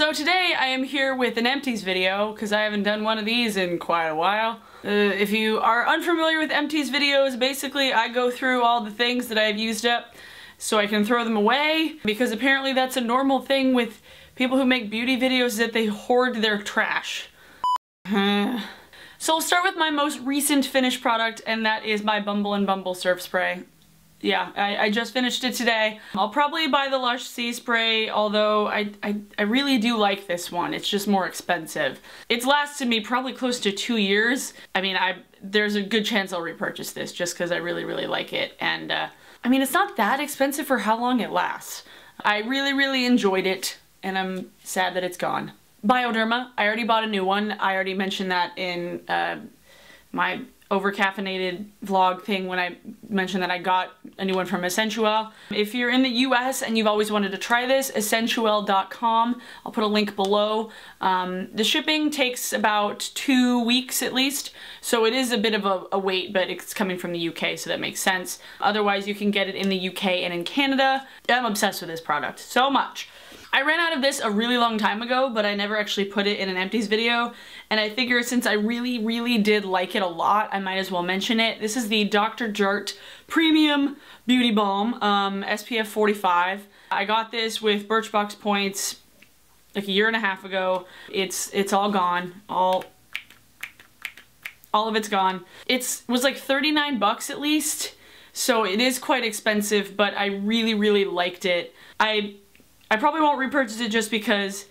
So today I am here with an empties video because I haven't done one of these in quite a while. Uh, if you are unfamiliar with empties videos, basically I go through all the things that I've used up so I can throw them away because apparently that's a normal thing with people who make beauty videos that they hoard their trash. so I'll start with my most recent finished product and that is my Bumble and Bumble Surf Spray yeah, I, I, just finished it today. I'll probably buy the Lush Sea Spray, although I, I, I, really do like this one. It's just more expensive. It's lasted me probably close to two years. I mean, I there's a good chance I'll repurchase this just because I really, really like it. And, uh, I mean, it's not that expensive for how long it lasts. I really, really enjoyed it, and I'm sad that it's gone. Bioderma, I already bought a new one. I already mentioned that in uh, my over-caffeinated vlog thing when I mentioned that I got a new one from Escentual. If you're in the US and you've always wanted to try this, escentual.com. I'll put a link below. Um, the shipping takes about two weeks at least, so it is a bit of a, a wait, but it's coming from the UK, so that makes sense. Otherwise, you can get it in the UK and in Canada. I'm obsessed with this product so much. I ran out of this a really long time ago, but I never actually put it in an empties video. And I figure since I really, really did like it a lot, I might as well mention it. This is the Dr. Jart Premium Beauty Balm, um, SPF 45. I got this with Birchbox points like a year and a half ago. It's it's all gone. All all of it's gone. It's was like 39 bucks at least. So it is quite expensive, but I really, really liked it. I I probably won't repurchase it just because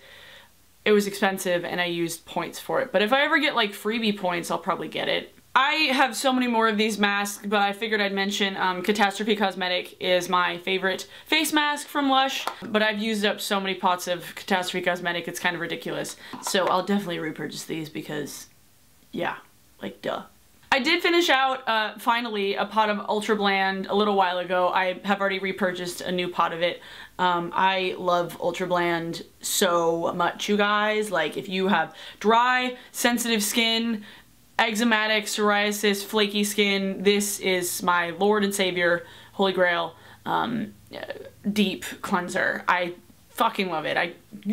it was expensive and I used points for it. But if I ever get like freebie points, I'll probably get it. I have so many more of these masks, but I figured I'd mention um, Catastrophe Cosmetic is my favorite face mask from Lush, but I've used up so many pots of Catastrophe Cosmetic, it's kind of ridiculous. So I'll definitely repurchase these because, yeah, like duh. I did finish out, uh, finally, a pot of Ultrabland a little while ago. I have already repurchased a new pot of it. Um, I love Ultrabland so much, you guys. Like, if you have dry, sensitive skin, eczematic, psoriasis, flaky skin, this is my Lord and Savior, Holy Grail, um, deep cleanser. I fucking love it. I,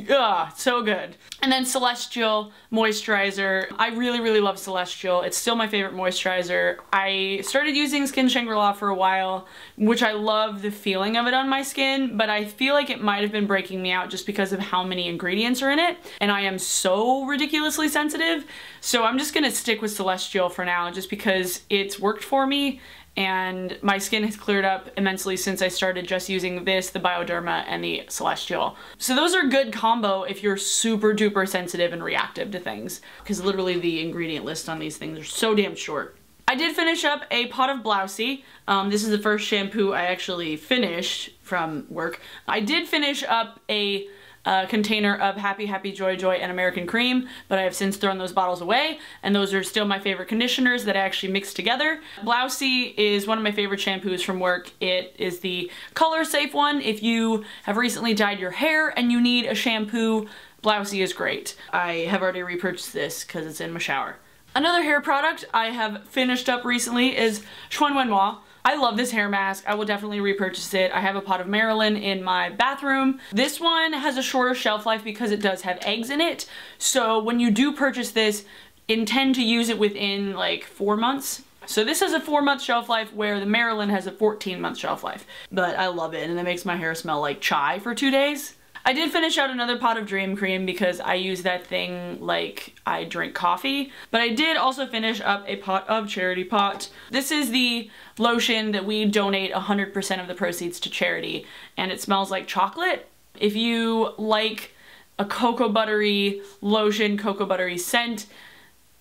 ugh, so good. And then Celestial Moisturizer. I really, really love Celestial. It's still my favorite moisturizer. I started using Skin Shangri-La for a while, which I love the feeling of it on my skin, but I feel like it might have been breaking me out just because of how many ingredients are in it. And I am so ridiculously sensitive. So I'm just gonna stick with Celestial for now just because it's worked for me and my skin has cleared up immensely since I started just using this, the Bioderma, and the Celestial. So those are good combo if you're super duper sensitive and reactive to things, because literally the ingredient list on these things are so damn short. I did finish up a pot of Blousey. Um, this is the first shampoo I actually finished from work. I did finish up a uh, container of Happy Happy Joy Joy and American Cream, but I have since thrown those bottles away, and those are still my favorite conditioners that I actually mix together. Blousey is one of my favorite shampoos from work. It is the color safe one. If you have recently dyed your hair and you need a shampoo, Blousey is great. I have already repurchased this because it's in my shower. Another hair product I have finished up recently is H'Suan Wen Hua. I love this hair mask. I will definitely repurchase it. I have a pot of Marilyn in my bathroom. This one has a shorter shelf life because it does have eggs in it. So when you do purchase this, intend to use it within like four months. So this has a four month shelf life where the Marilyn has a 14 month shelf life. But I love it and it makes my hair smell like chai for two days. I did finish out another pot of Dream Cream because I use that thing like I drink coffee. But I did also finish up a pot of Charity Pot. This is the lotion that we donate 100% of the proceeds to charity and it smells like chocolate. If you like a cocoa buttery lotion, cocoa buttery scent,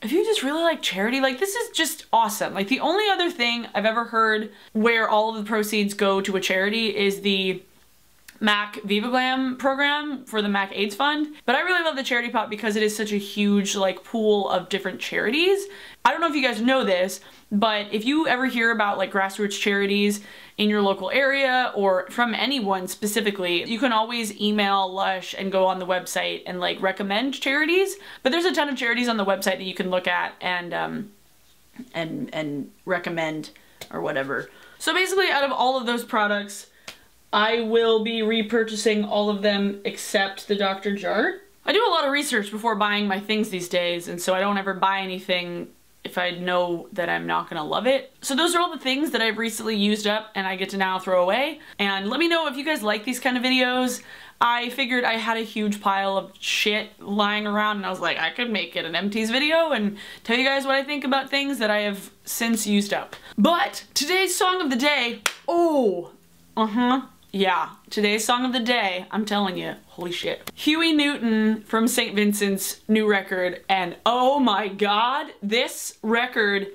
if you just really like charity, like this is just awesome. Like the only other thing I've ever heard where all of the proceeds go to a charity is the MAC Viva Glam program for the MAC AIDS Fund. But I really love the charity pot because it is such a huge like pool of different charities. I don't know if you guys know this, but if you ever hear about like grassroots charities in your local area or from anyone specifically, you can always email Lush and go on the website and like recommend charities. But there's a ton of charities on the website that you can look at and um, and and recommend or whatever. So basically out of all of those products, I will be repurchasing all of them except the Dr. Jart. I do a lot of research before buying my things these days, and so I don't ever buy anything if I know that I'm not gonna love it. So those are all the things that I've recently used up and I get to now throw away. And let me know if you guys like these kind of videos. I figured I had a huge pile of shit lying around and I was like, I could make it an empties video and tell you guys what I think about things that I have since used up. But today's song of the day, oh, uh-huh, yeah, today's song of the day, I'm telling you, holy shit. Huey Newton from St. Vincent's new record, and oh my god, this record,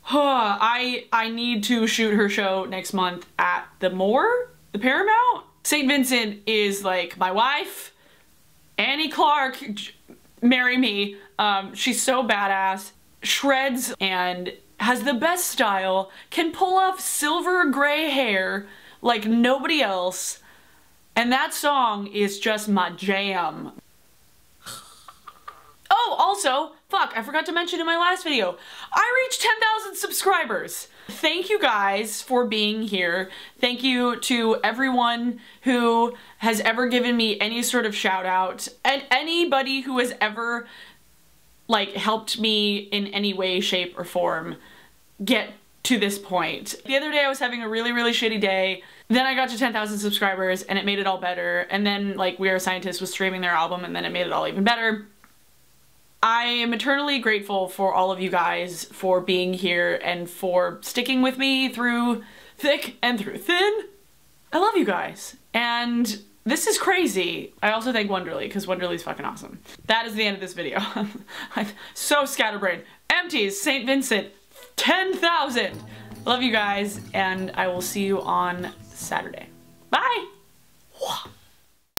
huh, I, I need to shoot her show next month at the Moore? The Paramount? St. Vincent is like my wife, Annie Clark, marry me. Um, she's so badass, shreds and has the best style, can pull off silver gray hair, like nobody else. And that song is just my jam. Oh, also, fuck, I forgot to mention in my last video, I reached 10,000 subscribers. Thank you guys for being here. Thank you to everyone who has ever given me any sort of shout out and anybody who has ever like helped me in any way, shape, or form get to this point. The other day I was having a really, really shitty day. Then I got to 10,000 subscribers and it made it all better. And then like We Are Scientists was streaming their album and then it made it all even better. I am eternally grateful for all of you guys for being here and for sticking with me through thick and through thin. I love you guys. And this is crazy. I also thank Wonderly because Wonderly's fucking awesome. That is the end of this video. I'm so scatterbrained. Empties, St. Vincent, 10,000. Love you guys, and I will see you on Saturday. Bye!